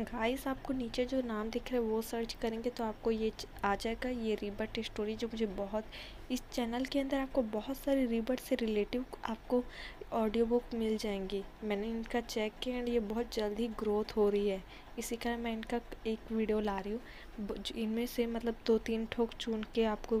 Guys आपको नीचे जो नाम दिख रहा है, वो सर्च करेंगे तो आपको ये आ जाएगा, ये रिबट स्टोरी जो मुझे बहुत, इस चैनल के अंदर आपको बहुत सारे रिबट से रिलेटिव आपको ऑडियो बुक मिल जाएँगी। मैंने इनका चेक किया एंड ये बहुत जल्दी ग्रोथ हो रही है। इसी कारण मैं इनका एक वीडियो ला रही हूँ। इनमें से मतलब दो तीन ठोक चुन के आपको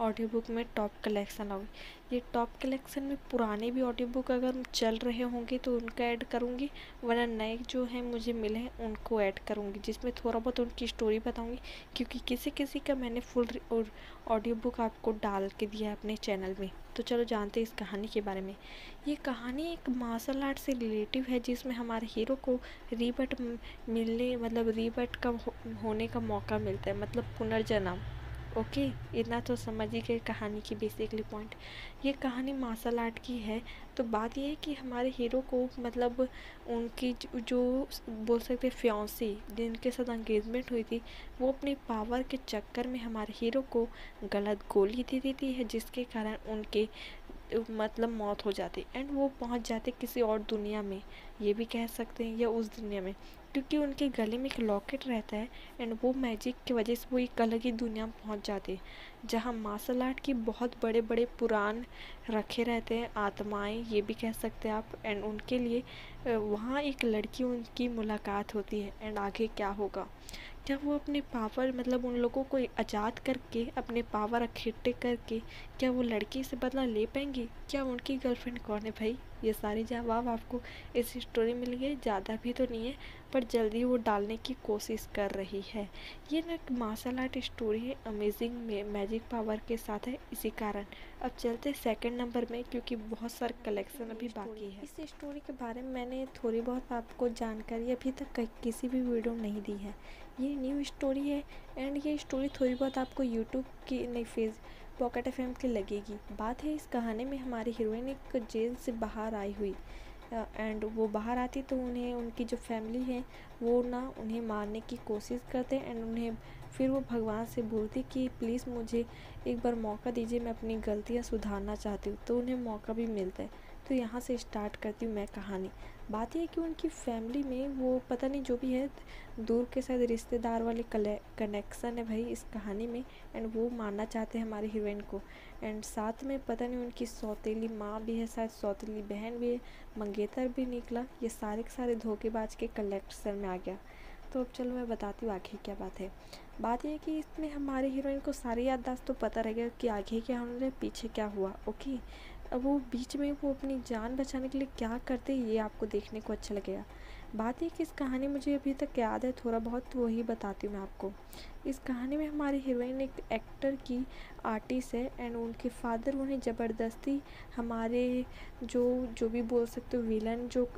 ऑडियो बुक में टॉप कलेक्शन आओगे। ये टॉप कलेक्शन में पुराने भी ऑडियो बुक अगर चल रहे होंगे तो उनका ऐड करूँगी वरना नए जो हैं मुझे मिले हैं उनको ऐड करूँगी जिसमें थोड़ा बहुत उनकी स्टोरी बताऊँगी क्योंकि किसी किसी का मैंने फुल ऑडियो बुक आपको डाल के दिया है अपने चैनल में। तो चलो जानते हैं इस कहानी के बारे में। ये कहानी एक मार्शल आर्ट से रिलेटिव है जिसमें हमारे हीरो को रीबट मिलने मतलब रीबट का हो, होने का मौका मिलता है मतलब पुनर्जन्म। ओके इतना तो समझ ही गए कहानी की बेसिकली पॉइंट ये कहानी मार्शल आर्ट की है तो बात ये है कि हमारे हीरो को मतलब उनकी जो, जो बोल सकते फ्योंसी जिनके साथ एंगेजमेंट हुई थी वो अपनी पावर के चक्कर में हमारे हीरो को गलत गोली दे देती है जिसके कारण उनके मतलब मौत हो जाती एंड वो पहुँच जाते किसी और दुनिया में ये भी कह सकते हैं या उस दुनिया में. क्योंकि उनके गले में एक लॉकेट रहता है एंड वो मैजिक की वजह से वो एक अलग ही दुनिया में पहुँच जाते हैं। जहाँ मार्शल आर्ट की बहुत बड़े बड़े पुराण रखे रहते हैं, आत्माएँ, ये भी कह सकते हैं आप एंड उनके लिए वहाँ एक लड़की उनकी मुलाकात होती है एंड आगे क्या होगा? क्या वो अपने पावर मतलब उन लोगों को आज़ाद करके, अपने पावर इकट्ठे करके, क्या वो लड़की से बदला ले पाएँगी? क्या उनकी गर्लफ्रेंड कौन है भाई? ये सारे जवाब आपको इस स्टोरी में लिए ज़्यादा भी तो नहीं है पर जल्दी वो डालने की कोशिश कर रही है। ये ना मार्शल आर्ट स्टोरी है अमेजिंग में मैजिक पावर के साथ है इसी कारण। अब चलते सेकंड नंबर में क्योंकि बहुत सारे कलेक्शन अभी बाकी है। इस स्टोरी के बारे में मैंने थोड़ी बहुत आपको जानकारी अभी तक किसी भी वीडियो में नहीं दी है। ये न्यू स्टोरी है एंड ये स्टोरी थोड़ी बहुत आपको यूट्यूब की, नहीं फेस पॉकेट एफ़ की लगेगी। बात है इस कहानी में हमारी हीरोइन एक जेल से बाहर आई हुई एंड वो बाहर आती तो उन्हें, उनकी जो फैमिली है, वो ना उन्हें मारने की कोशिश करते एंड उन्हें फिर वो भगवान से बोलती कि प्लीज़ मुझे एक बार मौका दीजिए, मैं अपनी गलतियाँ सुधारना चाहती हूँ। तो उन्हें मौका भी मिलता है। तो यहाँ से स्टार्ट करती हूँ मैं कहानी। बात यह है कि उनकी फैमिली में वो पता नहीं जो भी है, दूर के साथ रिश्तेदार वाले कनेक्शन है भाई इस कहानी में एंड वो मानना चाहते हैं हमारे हीरोइन को एंड साथ में पता नहीं उनकी सौतेली माँ भी है, शायद सौतेली बहन भी है, मंगेतर भी निकला, ये सारे के सारे धोखेबाज के कलेक्शन में आ गया। तो अब चलो मैं बताती हूँ आगे क्या बात है। बात यह है कि इसमें हमारे हीरोइन को सारी याददाश्त तो पता रहेगा कि आगे क्या होने पीछे क्या हुआ ओके अब वो बीच में वो अपनी जान बचाने के लिए क्या करते ये आपको देखने को अच्छा लगेगा। बात यह कि इस कहानी मुझे अभी तक याद है, थोड़ा बहुत वही बताती हूँ मैं आपको। इस कहानी में हमारी हीरोइन एक एक्टर की आर्टिस्ट है एंड उनके फादर उन्हें ज़बरदस्ती हमारे जो जो भी बोल सकते हो, विलन जो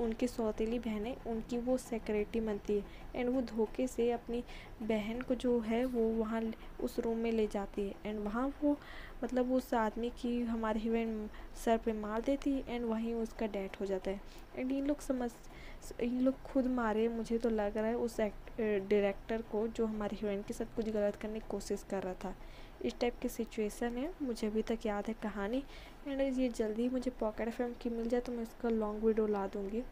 उनकी सौतेली बहन है, उनकी वो सेक्रेटरी बनती है एंड वो धोखे से अपनी बहन को जो है वो वहाँ उस रूम में ले जाती है एंड वहाँ वो मतलब उस आदमी की हमारे हीरोइन सर पे मार देती है एंड वहीं उसका डेथ हो जाता है। एंड इन लोग समझ इन लोग खुद मारे, मुझे तो लग रहा है उस एक्ट डायरेक्टर को जो हमारी हीरोइन के साथ कुछ गलत करने की कोशिश कर रहा था। इस टाइप की सिचुएशन है, मुझे अभी तक याद है कहानी। एंड ये जल्दी ही मुझे पॉकेट एफ़ की मिल जाए तो मैं इसका लॉन्ग वीडियो ला दूँगी।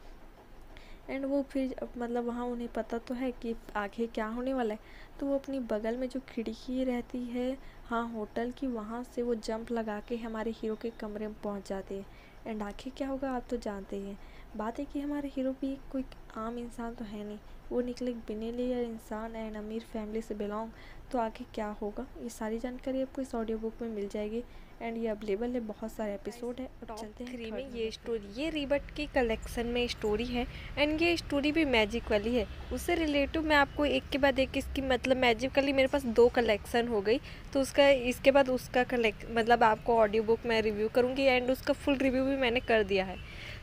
एंड वो फिर मतलब वहाँ उन्हें पता तो है कि आगे क्या होने वाला है। तो वो अपनी बगल में जो खिड़की रहती है हाँ होटल की वहाँ से वो जंप लगा के हमारे हीरो के कमरे में पहुँच जाते हैं। एंड आखिर क्या होगा, आप तो जानते ही हैं। बात है कि हमारे हीरो भी कोई आम इंसान तो है नहीं। वो निकले बिनेलियर इंसान एंड अमीर फैमिली से बिलोंग। तो आगे क्या होगा? ये सारी जानकारी आपको इस ऑडियो बुक में मिल जाएगी एंड ये अवेलेबल है बहुत सारे एपिसोड है। अब चलते हैं थ्री में ये स्टोरी ये रिबट की कलेक्शन में स्टोरी है एंड ये स्टोरी भी मैजिक वाली है। उससे रिलेटिव मैं आपको एक के बाद एक इसकी मतलब मैजिक वाली मेरे पास दो कलेक्शन हो गई। तो उसका इसके बाद उसका कलेक्ट मतलब आपको ऑडियो बुक मैं रिव्यू करूँगी एंड उसका फुल रिव्यू भी मैंने कर दिया है।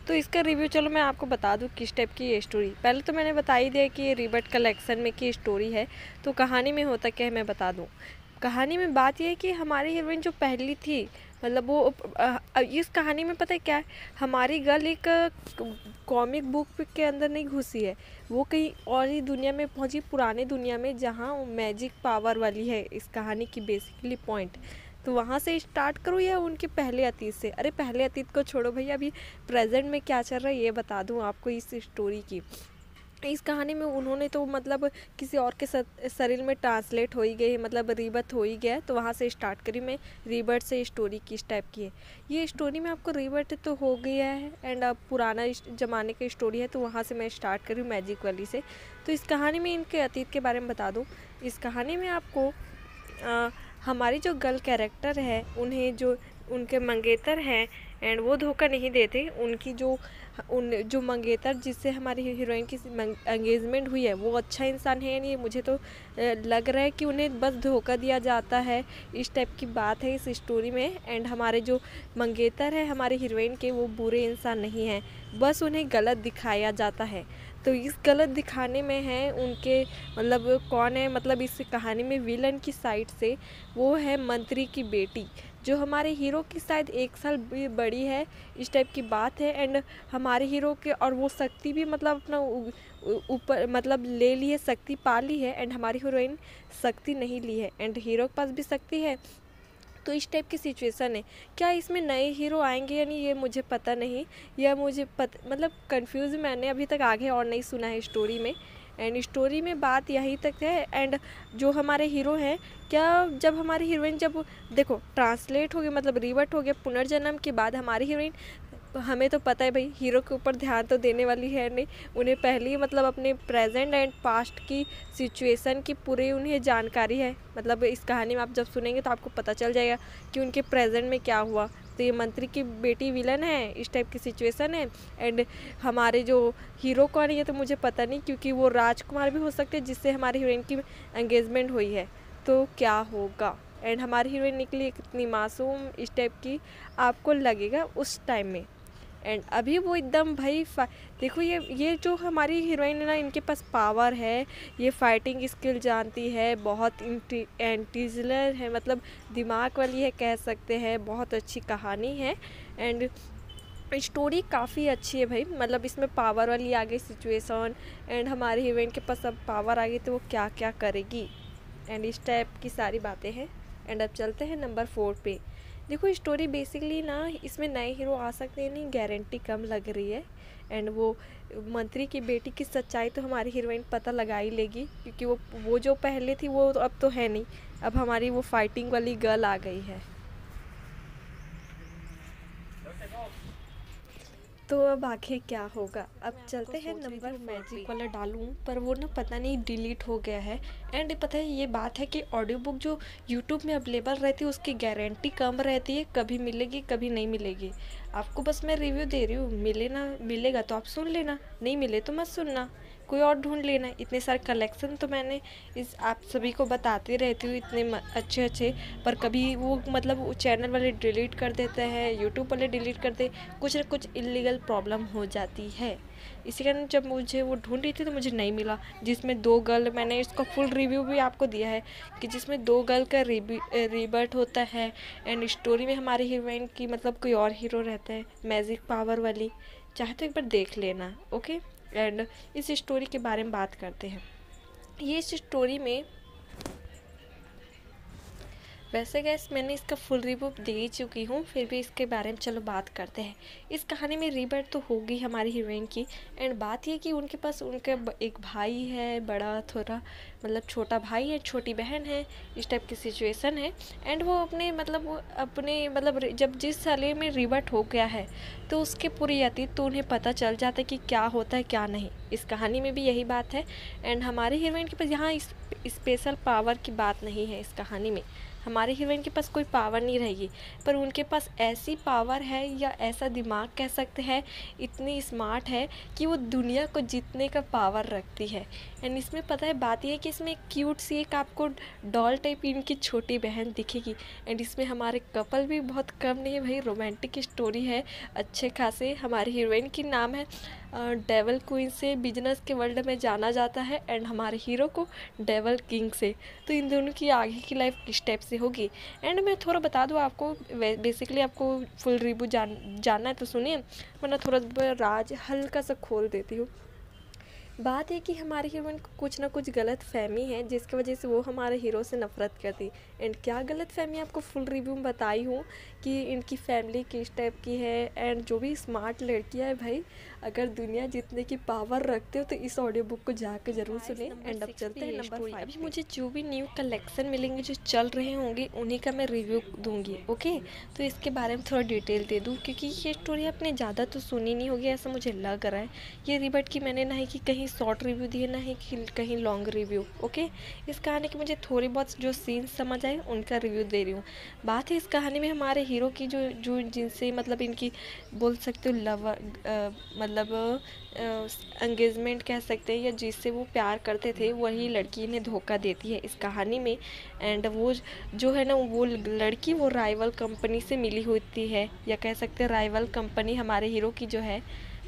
तो इसका रिव्यू चलो मैं आपको बता दूँ किस टाइप की ये स्टोरी पहले तो मैंने बता ही दिया कि ये रिबट कलेक्शन में की स्टोरी है तो कहानी में होता क्या है मैं बता दूँ। कहानी में बात यह है कि हमारी हीरोइन जो पहली थी मतलब वो इस कहानी में पता है क्या है? हमारी गर्ल एक कॉमिक बुक के अंदर नहीं घुसी है। वो कहीं और ही दुनिया में पहुँची, पुराने दुनिया में, जहाँ मैजिक पावर वाली है इस कहानी की बेसिकली पॉइंट तो वहाँ से स्टार्ट करूँ या उनके पहले अतीत से? अरे पहले अतीत को छोड़ो भैया अभी प्रेजेंट में क्या चल रहा है ये बता दूँ आपको इस स्टोरी की। इस कहानी में उन्होंने तो मतलब किसी और के शरीर में ट्रांसलेट हो ही गई मतलब रीबर्थ हो ही गया तो वहाँ से स्टार्ट करी मैं रीबर्थ से स्टोरी किस टाइप की है। ये स्टोरी में आपको रीबर्थ तो हो गया है एंड अब पुराना ज़माने की स्टोरी है तो वहाँ से मैं स्टार्ट करी मैजिक वाली से। तो इस कहानी में इनके अतीत के बारे में बता दूँ। इस कहानी में आपको आ, हमारी जो गर्ल कैरेक्टर है, उन्हें जो उनके मंगेतर हैं एंड वो धोखा नहीं देते। उनकी जो, उन, जो मंगेतर जिससे हमारी हीरोइन की एंगेजमेंट हुई है, वो अच्छा इंसान है नहीं, मुझे तो लग रहा है कि उन्हें बस धोखा दिया जाता है। इस टाइप की बात है इस स्टोरी में एंड हमारे जो मंगेतर है, हमारे हीरोइन के, वो बुरे इंसान नहीं हैं। बस उन्हें गलत दिखाया जाता है। तो इस गलत दिखाने में है उनके मतलब कौन है मतलब इस कहानी में विलन की साइड से वो है मंत्री की बेटी, जो हमारे हीरो की शायद एक साल भी बड़ी है, इस टाइप की बात है। एंड हमारे हीरो के और वो शक्ति भी मतलब अपना ऊपर मतलब ले ली है शक्ति पा ली है। एंड हमारी हीरोइन शक्ति नहीं ली है। एंड हीरो के पास भी शक्ति है। तो इस टाइप की सिचुएशन है। क्या इसमें नए हीरो आएँगे या नहीं, ये मुझे पता नहीं। या मुझे पत मतलब कंफ्यूज मैंने अभी तक आगे और नहीं सुना है स्टोरी में। एंड स्टोरी में बात यहीं तक है। एंड जो हमारे हीरो हैं, क्या जब हमारी हीरोइन जब, देखो ट्रांसलेट हो गया मतलब रिवर्ट हो गया, पुनर्जन्म के बाद हमारी हीरोइन हमें तो पता है भाई, हीरो के ऊपर ध्यान तो देने वाली है नहीं। उन्हें पहले ही मतलब अपने प्रेजेंट एंड पास्ट की सिचुएशन की पूरी उन्हें जानकारी है। मतलब इस कहानी में आप जब सुनेंगे तो आपको पता चल जाएगा कि उनके प्रेजेंट में क्या हुआ। तो ये मंत्री की बेटी विलन है, इस टाइप की सिचुएशन है। एंड हमारे जो हीरो कौन है ये तो मुझे पता नहीं, क्योंकि वो राजकुमार भी हो सकते हैं, जिससे हमारी हीरोइन की एंगेजमेंट हुई है। तो क्या होगा? एंड हमारी हीरोइन निकली इतनी मासूम इस टाइप की आपको लगेगा उस टाइम में। एंड अभी वो एकदम भाई देखो ये ये जो हमारी हीरोइन है ना, इनके पास पावर है, ये फाइटिंग स्किल जानती है, बहुत एंटीजलर है मतलब दिमाग वाली है कह सकते हैं, बहुत अच्छी कहानी है। एंड स्टोरी काफ़ी अच्छी है भाई मतलब इसमें पावर वाली आ गई सिचुएशन एंड हमारे हीरोइन के पास अब पावर आ गई तो वो क्या क्या करेगी। एंड इस टाइप की सारी बातें हैं। एंड अब चलते हैं नंबर फोर पे। देखो स्टोरी बेसिकली ना, इसमें नए हीरो आ सकते हैं, नहीं गारंटी कम लग रही है। एंड वो, मंत्री की बेटी की सच्चाई तो हमारी हीरोइन पता लगा ही लेगी, क्योंकि वो वो जो पहले थी, वो अब तो है नहीं। अब हमारी वो फाइटिंग वाली गर्ल आ गई है। तो अब आखिर क्या होगा? अब चलते हैं नंबर मैजिक वाला डालूँ पर वो ना पता नहीं डिलीट हो गया है। एंड पता है ये बात है कि ऑडियो बुक जो यूट्यूब में अवेलेबल रहती है उसकी गारंटी कम रहती है कभी मिलेगी कभी नहीं मिलेगी। आपको बस मैं रिव्यू दे रही हूँ मिले ना मिलेगा तो आप सुन लेना नहीं मिले तो मत सुनना। कोई और ढूंढ लेना इतने सारे कलेक्शन तो मैंने इस आप सभी को बताती रहती हूँ इतने अच्छे अच्छे पर कभी वो मतलब चैनल वाले डिलीट कर देते हैं यूट्यूब वाले डिलीट करते कुछ ना कुछ इलीगल प्रॉब्लम हो जाती है। इसी कारण जब मुझे वो ढूंढ रही थी तो मुझे नहीं मिला, जिसमें दो गर्ल मैंने इसका फुल रिव्यू भी आपको दिया है कि जिसमें दो गर्ल का रिबर्ट होता है एंड स्टोरी में हमारी हीरोइन की मतलब कोई और हीरो रहता है मैजिक पावर वाली। चाहे तो एक बार देख लेना ओके एंड इस स्टोरी के बारे में बात करते हैं। ये इस स्टोरी में वैसे गैस मैंने इसका फुल रिव्यू दे ही चुकी हूँ, फिर भी इसके बारे में चलो बात करते हैं। इस कहानी में रीबर्थ तो होगी हमारी हीरोइन की एंड बात ये कि उनके पास उनका एक भाई है, बड़ा, थोड़ा मतलब छोटा भाई है, छोटी बहन है, इस टाइप की सिचुएशन है एंड वो अपने मतलब अपने मतलब जब जिस साल में रिबर्ट हो गया है तो उसके पूरी अतीत तो उन्हें पता चल जाता है कि क्या होता है, क्या नहीं। इस कहानी में भी यही बात है एंड हमारी हीरोइन के पास यहाँ इस स्पेशल पावर की बात नहीं है इस कहानी में। हमारे हीरोइन के पास कोई पावर नहीं रहेगी। पर उनके पास ऐसी पावर है या ऐसा दिमाग कह सकते हैं, इतनी स्मार्ट है कि वो दुनिया को जीतने का पावर रखती है। एंड इसमें पता है, बात यह है कि इसमें क्यूट सी एक आपको डॉल टाइप इनकी छोटी बहन दिखेगी। एंड इसमें हमारे कपल भी बहुत कम नहीं है भाई रोमांटिक स्टोरी है, अच्छे खासे हमारी हीरोइन की नाम है डेवल क्वीन से बिज़नेस के वर्ल्ड में जाना जाता है एंड हमारे हीरो को डेवल किंग से। तो इन दोनों की आगे की लाइफ किस टाइप से होगी? एंड मैं थोड़ा बता दूँ आपको बेसिकली आपको फुल रिव्यू जान, जानना है तो सुनिए। वरना थोड़ा राज हल्का सा खोल देती हूँ। बात है कि हमारे हीरोइन को कुछ ना कुछ गलत फहमी है, जिसकी वजह से वो हमारे हीरो से नफ़रत करती। एंड क्या गलत फहमी? आपको फुल रिव्यू में बताई हूँ कि इनकी फैमिली किस टाइप की है एंड जो भी स्मार्ट लड़कियाँ है भाई अगर दुनिया जीतने की पावर रखते हो तो इस ऑडियो बुक को जाकर ज़रूर सुने। एंड अब चलते हैं नंबर फाइव अभी मुझे जो भी न्यू कलेक्शन मिलेंगे जो चल रहे होंगे उन्हीं का मैं रिव्यू दूँगी ओके तो इसके बारे में थोड़ा डिटेल दे दूँ क्योंकि ये स्टोरी आपने ज़्यादा तो सुनी नहीं होगी ऐसा मुझे लग रहा है। ये रिबट की मैंने ना ही कि कहीं शॉर्ट रिव्यू दिए ना ही कि कहीं लॉन्ग रिव्यू ओके इस कहानी के मुझे थोड़ी बहुत जो सीन समझ आए उनका रिव्यू दे रही हूँ। बात है इस कहानी में हमारे हीरो की जो जो जिनसे मतलब इनकी बोल सकते हो लवर मतलब एंगेजमेंट कह सकते हैं या जिससे वो प्यार करते थे, वही लड़की इन्हें धोखा देती है इस कहानी में। एंड वो जो है ना, वो लड़की वो राइवल कंपनी से मिली होती है, या कह सकते हैं राइवल कंपनी हमारे हीरो की जो है,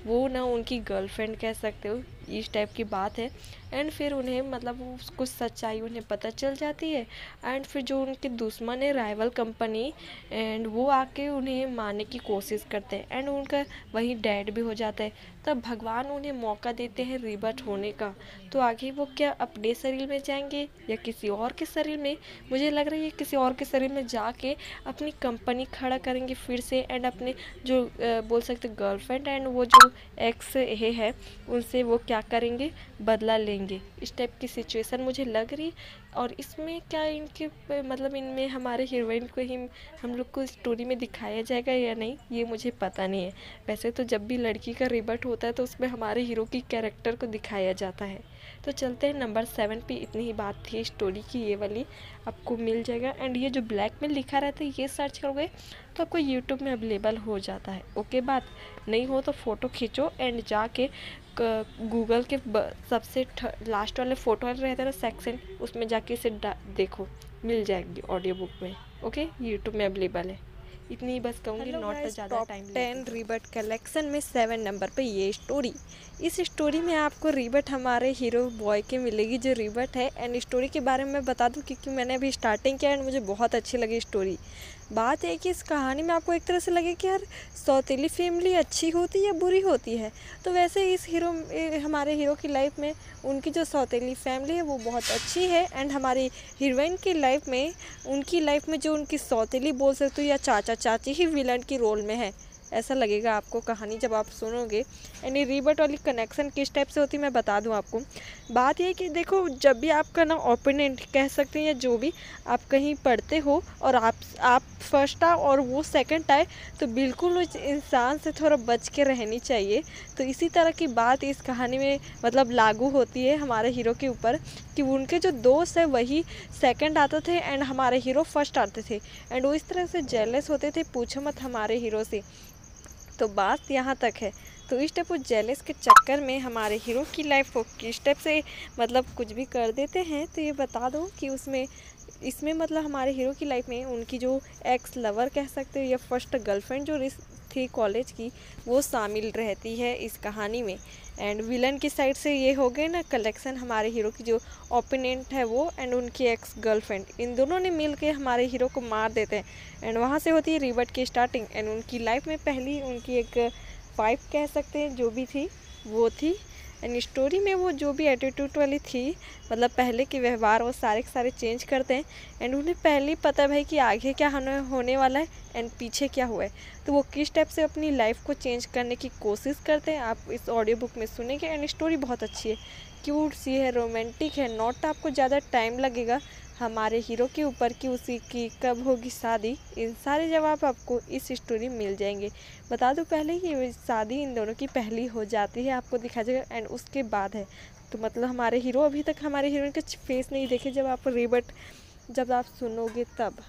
वो ना उनकी गर्लफ्रेंड कह सकते हो। इस टाइप की बात है। एंड फिर उन्हें मतलब कुछ सच्चाई उन्हें पता चल जाती है। एंड फिर जो उनके दुश्मन है राइवल कंपनी एंड वो आके उन्हें मारने की कोशिश करते हैं। एंड उनका वही डैड भी हो जाता है। तब भगवान उन्हें मौका देते हैं रिबट होने का। तो आगे वो क्या अपने शरीर में जाएँगे, या किसी और के शरीर में? मुझे लग रहा है किसी और के शरीर में जाके अपनी कंपनी खड़ा करेंगे फिर से एंड अपने जो बोल सकते गर्लफ्रेंड एंड वो जो एक्स है, उनसे वो क्या करेंगे? बदला लेंगे। इस टाइप की सिचुएशन मुझे लग रही और इसमें क्या इनके मतलब इनमें हमारे हीरोइन को ही हम लोग को स्टोरी में दिखाया जाएगा या नहीं, ये मुझे पता नहीं है। वैसे तो जब भी लड़की का रिबर्ट होता है तो उसमें हमारे हीरो की कैरेक्टर को दिखाया जाता है। तो चलते हैं नंबर सेवन पे। इतनी ही बात थी स्टोरी की, ये वाली। आपको मिल जाएगा। एंड ये जो ब्लैक में लिखा रहता है, ये सर्च करोगे तो आपको यूट्यूब में अवेलेबल हो जाता है। ओके बात। नहीं हो तो फ़ोटो खींचो एंड जाके गूगल के सबसे लास्ट वाले फ़ोटो वाले रहते हैं ना सेक्शन उसमें जाके इसे देखो। मिल जाएगी ऑडियो बुक में। ओके यूट्यूब में अवेलेबल है। इतनी बस कहूँगी नॉट तो ज़्यादा टाइम टेन रिबर्ट कलेक्शन में सेवन नंबर पे ये स्टोरी इस स्टोरी में आपको रिबर्ट हमारे हीरो बॉय के मिलेगी जो रिबर्ट है। एंड स्टोरी के बारे में मैं बता दूँ क्योंकि मैंने अभी स्टार्टिंग किया एंड मुझे बहुत अच्छी लगी स्टोरी बात है कि इस कहानी में आपको एक तरह से लगे कि यार, सौतीली फैमिली अच्छी होती है या बुरी होती है? तो वैसे इस हीरो हमारे हीरो की लाइफ में उनकी जो सौतीली फैमिली है, वो बहुत अच्छी है एंड हमारी हीरोइन की लाइफ में, उनकी लाइफ में जो उनकी सौतीली बोल सकते हो या चाचा चाची ही विलन की रोल में है। ऐसा लगेगा आपको कहानी जब आप सुनोगे। यानी रीबट वाली कनेक्शन किस टाइप से होती है, मैं बता दूँ आपको। बात यह कि देखो, जब भी आपका ना ओपोनेंट कह सकते हैं या जो भी आप कहीं पढ़ते हो और आप आप फ़र्स्ट आ और वो सेकंड आए तो बिल्कुल उस इंसान से थोड़ा बच के रहनी चाहिए। तो इसी तरह की बात इस कहानी में मतलब लागू होती है हमारे हीरो के ऊपर कि उनके जो दोस्त है, वही सेकंड आते थे एंड हमारे हीरो फ़र्स्ट आते थे। एंड वो इस तरह से जेलस होते थे, पूछो मत हमारे हीरो से। तो बात यहाँ तक है। तो इस टाइप जेलस के चक्कर में हमारे हीरो की लाइफ को किस टाइप से मतलब कुछ भी कर देते हैं तो ये बता दो कि उसमें, इसमें मतलब हमारे हीरो की लाइफ में उनकी जो एक्स लवर कह सकते हो या फ़र्स्ट गर्लफ्रेंड जो थी कॉलेज की वो शामिल रहती है इस कहानी में। एंड विलन की साइड से ये हो गए ना कलेक्शन हमारे हीरो की जो ओपिनेंट है वो एंड उनकी एक्स गर्लफ्रेंड इन दोनों ने मिल के हमारे हीरो को मार देते हैं। एंड वहाँ से होती है रिबट की स्टार्टिंग एंड उनकी लाइफ में पहली उनकी एक वाइफ कह सकते हैं, जो भी थी, वो थी एंड स्टोरी में वो जो भी एटीट्यूड वाली थी मतलब पहले के व्यवहार, वो सारे के सारे चेंज करते हैं। एंड उन्हें पहले ही पता भाई कि आगे क्या होने वाला है एंड पीछे क्या हुआ है। तो वो किस टाइप से अपनी लाइफ को चेंज करने की कोशिश करते हैं, आप इस ऑडियो बुक में सुनेंगे। एंड स्टोरी बहुत अच्छी है। क्यूट सी है रोमांटिक है नॉट आपको ज़्यादा टाइम लगेगा। हमारे हीरो के ऊपर कि उसी की कब होगी शादी, इन सारे जवाब आपको इस स्टोरी में मिल जाएँगे। बता दो, पहले कि शादी इन दोनों की पहली हो जाती है, आपको दिखा जाएगा एंड उसके बाद है। तो मतलब हमारे हीरो अभी तक हमारे हीरोइन का फेस नहीं देखे, जब आप रिबट जब आप सुनोगे तब।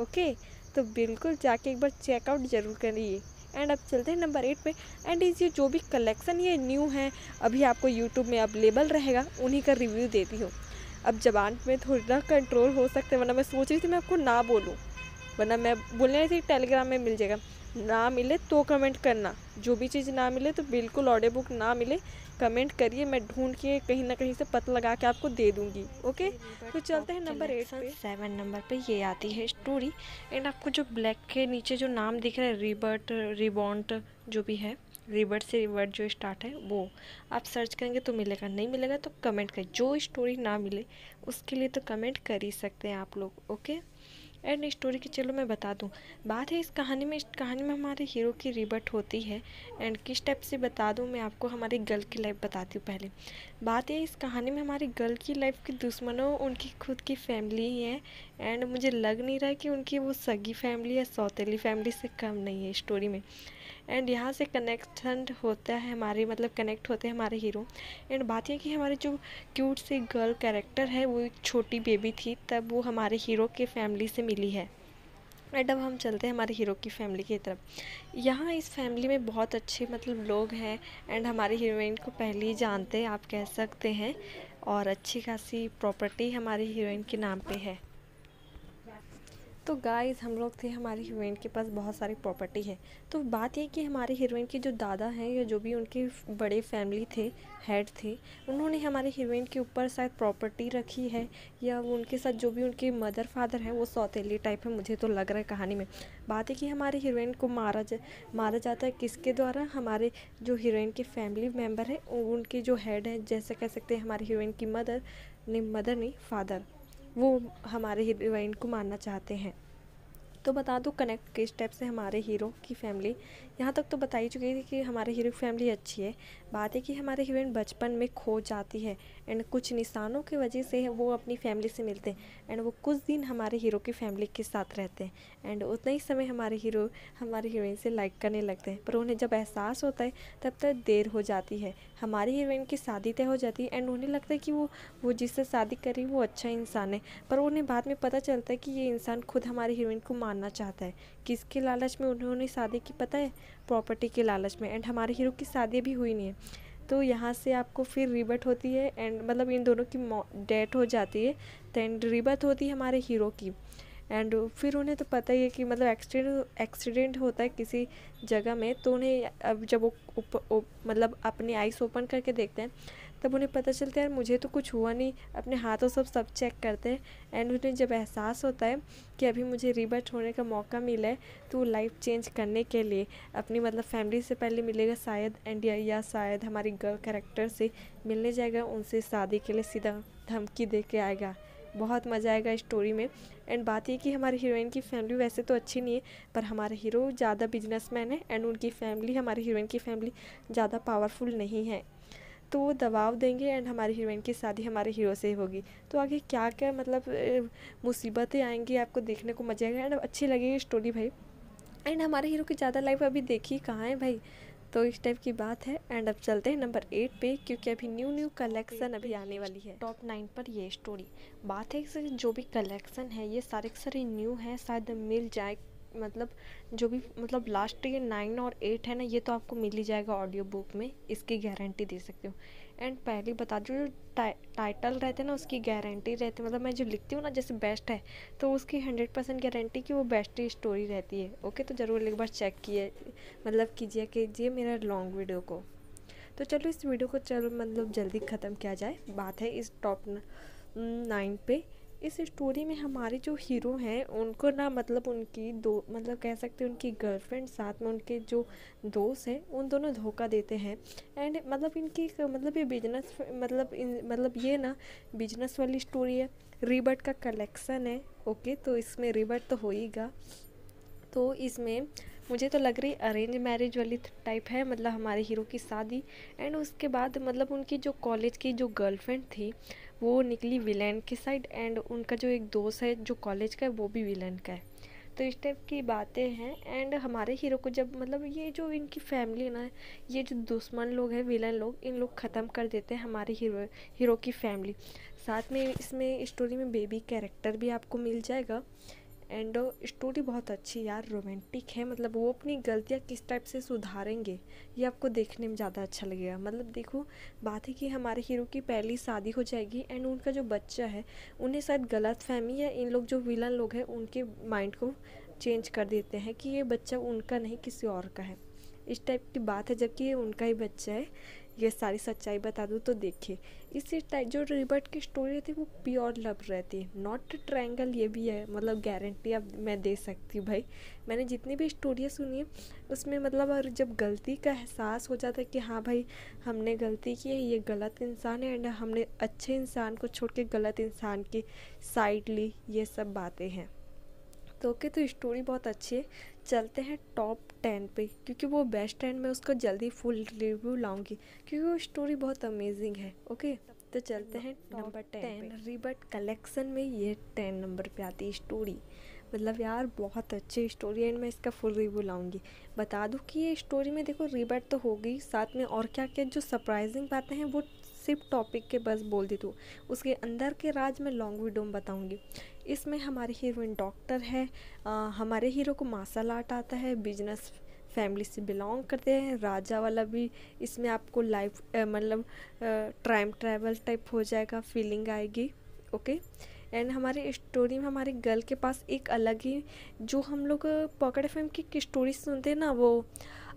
ओके तो बिल्कुल जाके एक बार चेकआउट ज़रूर करिए। एंड अब चलते हैं नंबर एट पे। एंड इस ये जो भी कलेक्शन ये न्यू है, अभी आपको यूट्यूब में अवेलेबल रहेगा, उन्हीं का रिव्यू देती हूँ। अब जबान में थोड़ा कंट्रोल हो सकते वरना मैं सोच रही थी मैं आपको ना बोलूँ, वरना मैं बोलने रही थी टेलीग्राम में मिल जाएगा। ना मिले तो कमेंट करना, जो भी चीज़ ना मिले तो बिल्कुल ऑडियो बुक ना मिले कमेंट करिए, मैं ढूंढ के कहीं ना कहीं से पता लगा के आपको दे दूँगी ओके तो चलते हैं नंबर एट पे। सेवन नंबर पे ये आती है स्टोरी एंड आपको जो ब्लैक के नीचे जो नाम दिख रहा है रिबर्ट रिबॉन्ट जो भी है रिवर्ट से रिवर्ट जो स्टार्ट है, वो। आप सर्च करेंगे तो मिलेगा, नहीं मिलेगा तो कमेंट करें जो स्टोरी ना मिले, उसके लिए तो कमेंट कर ही सकते हैं आप लोग ओके एंड स्टोरी की, चलो मैं बता दूँ। बात है इस कहानी में, इस कहानी में हमारे हीरो की रिबर्ट होती है। एंड किस टाइप से बता दूँ, मैं आपको हमारी गर्ल की लाइफ बताती हूँ पहले। बात है इस कहानी में हमारी गर्ल की लाइफ के दुश्मनों, उनकी खुद की फैमिली ही है। एंड मुझे लग नहीं रहा कि उनकी वो सगी फैमिली या सौतेली फैमिली से कम नहीं है स्टोरी में। एंड यहाँ से कनेक्शन होता है हमारे मतलब कनेक्ट होते हैं हमारे हीरो एंड बात यह कि हमारे जो क्यूट सी गर्ल कैरेक्टर है, वो एक छोटी बेबी थी, तब वो हमारे हीरो के फैमिली से मिली है. एंड अब हम चलते हैं हमारे हीरो की फैमिली की तरफ़. यहाँ इस फैमिली में बहुत अच्छे मतलब लोग हैं एंड हमारे हीरोइन को पहले ही जानते हैं, आप कह सकते हैं. और अच्छी खासी प्रॉपर्टी हमारी हीरोइन के नाम पे है. तो गाइस हम लोग थे, हमारी हीरोइन के पास बहुत सारी प्रॉपर्टी है। तो बात ये कि हमारे हीरोइन के जो दादा हैं या जो भी उनके बड़े फैमिली थे हेड थे, उन्होंने हमारे हीरोइन के ऊपर शायद प्रॉपर्टी रखी है या उनके साथ जो भी उनके मदर फादर हैं, वो सौतेली टाइप है, मुझे तो लग रहा है कहानी में। बात है कि हमारे हीरोइन को मारा जा, मारा जाता है किसके द्वारा? हमारे जो हीरोइन के फैमिली मेंबर हैं, उनके जो हेड हैं, जैसे कह सकते हैं हमारे हीरोइन की मदर नहीं मदर नहीं फादर वो हमारे हीरोइन को मानना चाहते हैं। तो बता दो कनेक्ट किस टाइप से हमारे हीरो की फैमिली। यहाँ तक तो बता ही चुकी थी कि हमारे हीरो की फैमिली अच्छी है। बात है कि हमारे हीरोइन बचपन में खो जाती है एंड कुछ निशानों की वजह से वो अपनी फैमिली से मिलते हैं एंड वो कुछ दिन हमारे हीरो की फैमिली के साथ रहते हैं एंड उतना ही समय हमारे हीरो, हमारे हीरोइन से लाइक करने लगते हैं। पर उन्हें जब एहसास होता है, तब तक देर हो जाती है। हमारी हीरोइन की शादी तय हो जाती है एंड उन्हें लगता है कि वो वो जिससे शादी करी वो अच्छा इंसान है। पर उन्हें बाद में पता चलता है कि ये इंसान खुद हमारी हीरोइन को मारना चाहता है। किसके लालच में उन्होंने शादी की पता है? प्रॉपर्टी के लालच में। एंड हमारे हीरो की शादी भी हुई नहीं है। तो यहाँ से आपको फिर रिबट होती है एंड मतलब इन दोनों की डेथ हो जाती है। एंड रिबत होती है हमारे हीरो की। एंड फिर उन्हें तो पता ही है कि मतलब एक्सीडेंट एक्सीडेंट होता है किसी जगह में। तो उन्हें अब जब वो मतलब अपनी आइस ओपन करके देखते हैं तब उन्हें पता चलता है यार मुझे तो कुछ हुआ नहीं। अपने हाथों सब सब चेक करते हैं। एंड उन्हें जब एहसास होता है कि अभी मुझे रिबर्ट होने का मौका मिला है तो लाइफ चेंज करने के लिए अपनी मतलब फैमिली से पहले मिलेगा शायद एंड या, या शायद हमारी गर्ल करेक्टर से मिलने जाएगा उनसे शादी के लिए सीधा धमकी दे के आएगा। बहुत मज़ा आएगा स्टोरी में। एंड बात ये कि हमारी हीरोइन की फैमिली वैसे तो अच्छी नहीं है पर हमारे हीरो ज़्यादा बिजनेसमैन है एंड उनकी फैमिली हमारी हीरोइन की फैमिली ज़्यादा पावरफुल नहीं है। तो वो दबाव देंगे एंड हमारी हीरोइन की शादी हमारे हीरो से होगी। तो आगे क्या क्या मतलब मुसीबतें आएँगी आपको देखने को मज़ा आएगा एंड अच्छी लगेगी स्टोरी भाई। एंड हमारे हीरो की ज़्यादा लाइफ अभी देखी कहाँ है भाई? तो इस टाइप की बात है। एंड अब चलते हैं नंबर एट पे, क्योंकि अभी न्यू न्यू कलेक्शन अभी आने वाली है। टॉप नाइन पर ये स्टोरी बात है जो भी कलेक्शन है, ये सारे सारे न्यू हैं, शायद मिल जाए मतलब जो भी मतलब लास्ट ये नाइन और एट है ना, ये तो आपको मिल ही जाएगा ऑडियो बुक में, इसकी गारंटी दे सकती हूँ। एंड पहले बता दो, जो टाइटल रहते हैं ना, उसकी गारंटी रहती है। मतलब मैं जो लिखती हूँ ना, जैसे बेस्ट है तो उसकी हंड्रेड परसेंट गारंटी की वो बेस्ट ही स्टोरी रहती है। ओके तो ज़रूर एक बार चेक किए मतलब कीजिए कीजिए मेरा लॉन्ग वीडियो को। तो चलो, इस वीडियो को चलो मतलब जल्दी ख़त्म किया जाए। बात है इस टॉप नाइन पे। इस स्टोरी में हमारे जो हीरो हैं, उनको ना मतलब उनकी दो मतलब कह सकते हैं उनकी गर्लफ्रेंड साथ में उनके जो दोस्त हैं, उन दोनों धोखा देते हैं। एंड मतलब इनकी मतलब ये बिज़नेस मतलब इन मतलब ये ना बिज़नेस वाली स्टोरी है। रिबर्ट का कलेक्शन है ओके तो इसमें रिबर्ट तो हो होएगा। तो इसमें मुझे तो लग रही अरेंज मैरिज वाली टाइप है मतलब हमारे हीरो की शादी। एंड उसके बाद मतलब उनकी जो कॉलेज की जो गर्लफ्रेंड थी वो निकली विलेन की साइड एंड उनका जो एक दोस्त है, जो कॉलेज का है, वो भी विलेन का है। तो इस टाइप की बातें हैं एंड हमारे हीरो को जब मतलब ये जो इनकी फैमिली ना, ये जो दुश्मन लोग हैं विलन लोग, इन लोग ख़त्म कर देते हैं हमारे हीरो हीरो की फैमिली साथ में इसमें स्टोरी में बेबी कैरेक्टर भी आपको मिल जाएगा। एंड स्टोरी बहुत अच्छी यार, रोमांटिक है। मतलब वो अपनी गलतियाँ किस टाइप से सुधारेंगे, ये आपको देखने में ज़्यादा अच्छा लगेगा। मतलब देखो, बात है कि हमारे हीरो की पहली शादी हो जाएगी एंड उनका जो बच्चा है, उन्हें शायद गलत फहमी या इन लोग जो विलन लोग हैं, उनके माइंड को चेंज कर देते हैं कि ये बच्चा उनका नहीं, किसी और का है। इस टाइप की बात है, जबकि ये उनका ही बच्चा है। ये सारी सच्चाई बता दूँ तो देखिए इसी टाइप जो रिबर्ट की स्टोरी है वो प्योर लव रहती। है नॉट ट्रायंगल ये भी है मतलब गारंटी अब मैं दे सकती हूँ भाई। मैंने जितनी भी स्टोरियाँ सुनी है उसमें मतलब और जब गलती का एहसास हो जाता है कि हाँ भाई, हमने गलती की है, ये गलत इंसान है एंड हमने अच्छे इंसान को छोड़ के गलत इंसान की साइड ली, ये सब बातें हैं। तो ओके तो स्टोरी बहुत अच्छी है। चलते हैं टॉप टेन पे क्योंकि वो बेस्ट टेन में उसको जल्दी फुल रिव्यू लाऊँगी क्योंकि वो स्टोरी बहुत अमेजिंग है ओके? तो चलते हैं नंबर टेन रिबट कलेक्शन में ये टेन नंबर पे आती है स्टोरी मतलब यार बहुत अच्छी स्टोरी एंड मैं इसका फुल रिव्यू लाऊँगी। बता दूँ कि ये स्टोरी में देखो रिबट तो हो गई साथ में और क्या क्या जो सरप्राइजिंग बातें हैं वो सिर्फ़ टॉपिक के बस बोल दी तू। उसके अंदर के राज में लॉन्ग वीडियो में बताऊँगी। इसमें हमारी हीरोइन डॉक्टर है आ, हमारे हीरो को मार्शल आर्ट आता है बिज़नेस फैमिली से बिलोंग करते हैं राजा वाला भी इसमें आपको लाइफ मतलब टाइम ट्रैवल टाइप हो जाएगा फीलिंग आएगी ओके एंड हमारे स्टोरी में हमारे गर्ल के पास एक अलग ही जो हम लोग पॉकेट एफ़ की स्टोरी सुनते हैं ना वो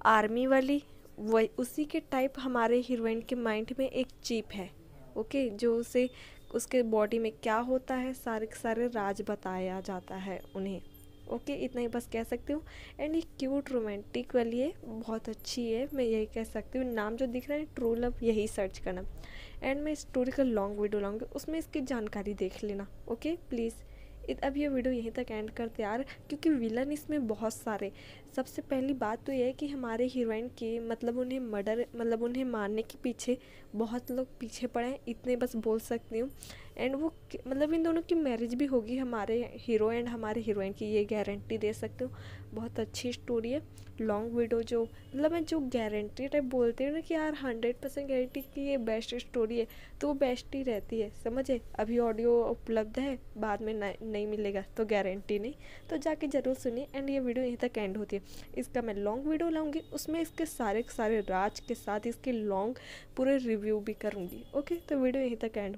आर्मी वाली वही, उसी के टाइप हमारे हीरोइन के माइंड में एक चिप है ओके जो उसे, उसके बॉडी में क्या होता है, सारे के सारे राज बताया जाता है उन्हें ओके इतना ही बस कह सकती हूँ। एंड ये क्यूट रोमांटिक वाली है, बहुत अच्छी है, मैं यही कह सकती हूँ। नाम जो दिख रहा है ट्रू लव यही सर्च करना। एंड मैं स्टोरी का लॉन्ग वीडियो लाऊँगी, उसमें इसकी जानकारी देख लेना ओके प्लीज़ अब ये वीडियो यहीं तक एंड करते यार, क्योंकि विलन इसमें बहुत सारे। सबसे पहली बात तो ये है कि हमारे हीरोइन के मतलब उन्हें मर्डर मतलब उन्हें मारने के पीछे बहुत लोग पीछे पड़े हैं, इतने बस बोल सकती हूँ। एंड वो मतलब इन दोनों की मैरिज भी होगी हमारे हीरो एंड हमारे हीरोइन की, ये गारंटी दे सकते हो। बहुत अच्छी स्टोरी है। लॉन्ग वीडियो जो मतलब मैं जो गारंटी टाइप बोलती हूँ ना कि यार हंड्रेड परसेंट गारंटी की ये बेस्ट स्टोरी है तो वो बेस्ट ही रहती है। समझे? अभी ऑडियो उपलब्ध है, बाद में नहीं मिलेगा तो गारंटी नहीं। तो जाके ज़रूर सुनिए एंड ये वीडियो यहीं तक एंड होती है। इसका मैं लॉन्ग वीडियो लाऊँगी, उसमें इसके सारे सारे राज के साथ इसके लॉन्ग पूरे रिव्यू भी करूँगी। ओके तो वीडियो यहीं तक एंड